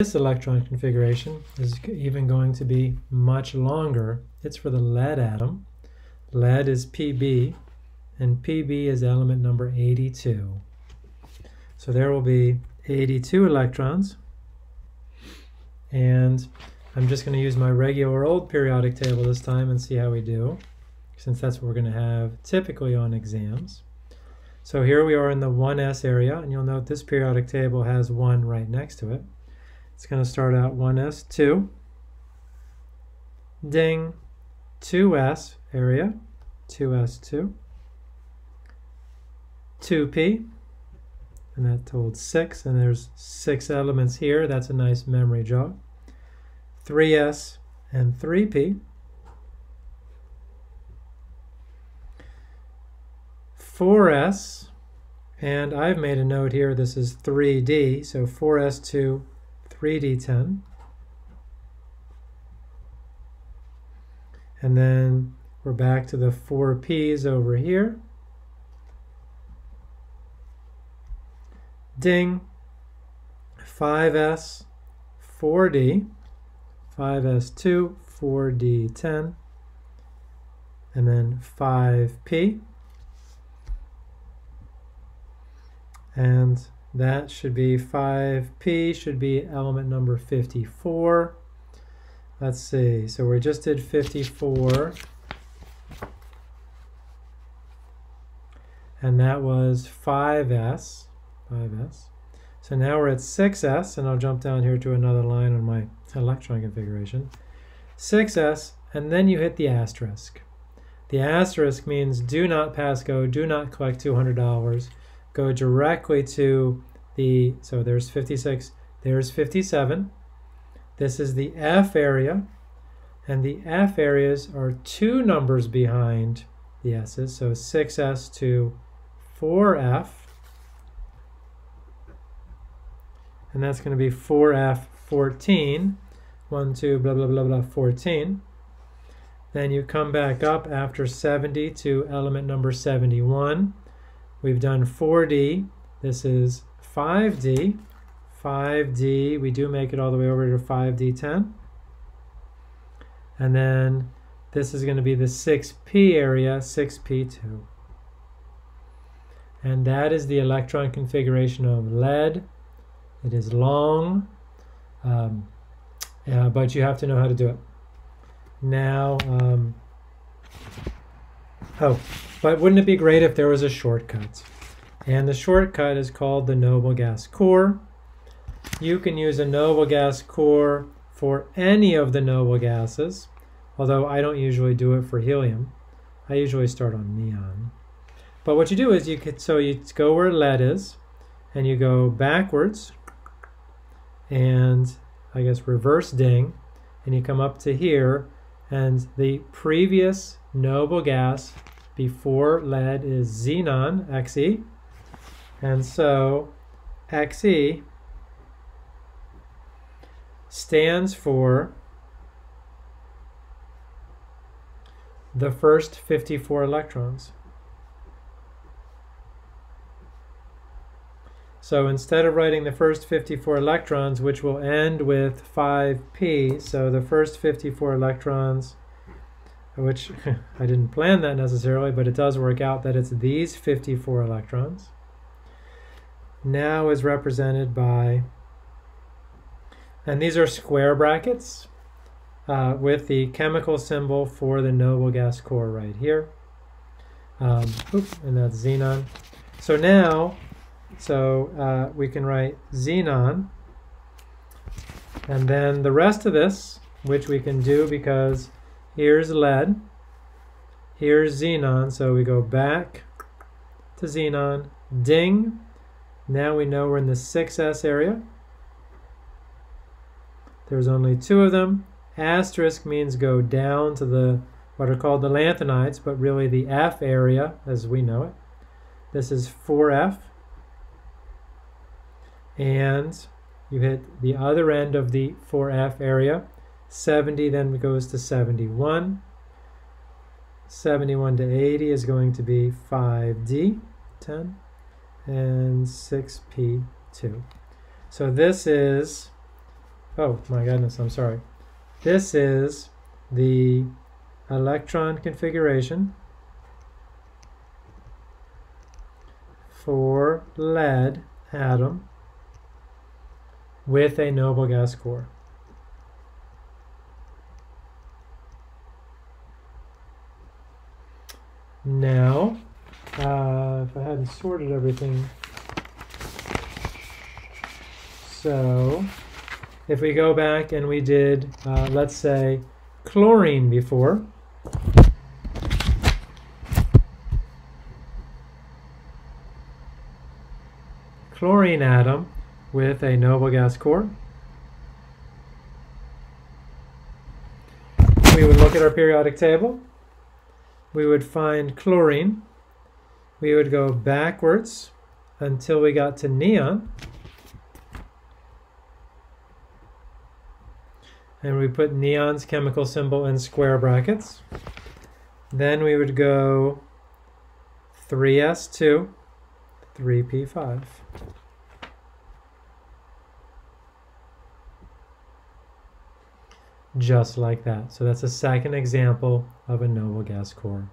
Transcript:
This electron configuration is even going to be much longer. It's for the lead atom. Lead is Pb, and Pb is element number 82. So there will be 82 electrons, and I'm just going to use my regular old periodic table this time and see how we do, since that's what we're going to have typically on exams. So here we are in the 1s area, and you'll note this periodic table has 1 right next to it. It's going to start out 1s2, ding, 2s area, 2s2, 2p, and that told 6, and there's 6 elements here. That's a nice memory jog. 3s and 3p. 4s, and I've made a note here, this is 3d, so 4s2 3d10. And then we're back to the four P's over here. Ding, 5S, 4D, 5S2, 4D10, and then 5P. And that should be 5p, should be element number 54. Let's see, so we just did 54. And that was 5s, 5s. So now we're at 6s, and I'll jump down here to another line on my electron configuration. 6s, and then you hit the asterisk. The asterisk means do not pass go, do not collect $200 go directly to the, so there's 56, there's 57. This is the F area, and the F areas are two numbers behind the S's, so 6S to 4F. And that's going to be 4F 14, 1, 2, blah, blah, blah, blah, 14. Then you come back up after 70 to element number 71. We've done 4D. This is 5D. 5D, we do make it all the way over to 5D10. And then this is going to be the 6p area, 6p2. And that is the electron configuration of lead. It is long, um, yeah, but you have to know how to do it. Now, um, oh, but wouldn't it be great if there was a shortcut? And the shortcut is called the noble gas core. You can use a noble gas core for any of the noble gases, although I don't usually do it for helium. I usually start on neon. But what you do is you could, so you go where lead is, and you go backwards, and I guess reverse ding, and you come up to here, and the previous noble gas before lead is xenon, Xe. And so Xe stands for the first 54 electrons. So instead of writing the first 54 electrons, which will end with 5p, so the first 54 electrons which I didn't plan that necessarily, but it does work out that it's these 54 electrons. Now is represented by, and these are square brackets uh, with the chemical symbol for the noble gas core right here. Um, and that's xenon. So now, so uh, we can write xenon, and then the rest of this, which we can do because Here's lead. Here's xenon. So we go back to xenon. Ding. Now we know we're in the 6s area. There's only two of them. Asterisk means go down to the what are called the lanthanides, but really the F area as we know it. This is 4F. And you hit the other end of the 4F area. 70 then goes to 71. 71 to 80 is going to be 5D, 10, and 6P2. So this is oh my goodness, I'm sorry. This is the electron configuration for lead atom with a noble gas core. Now, uh, if I hadn't sorted everything, so if we go back and we did, uh, let's say, chlorine before, chlorine atom with a noble gas core. We would look at our periodic table. We would find chlorine. We would go backwards until we got to neon. And we put neon's chemical symbol in square brackets. Then we would go 3s2, 3p5. just like that. So that's a second example of a noble gas core.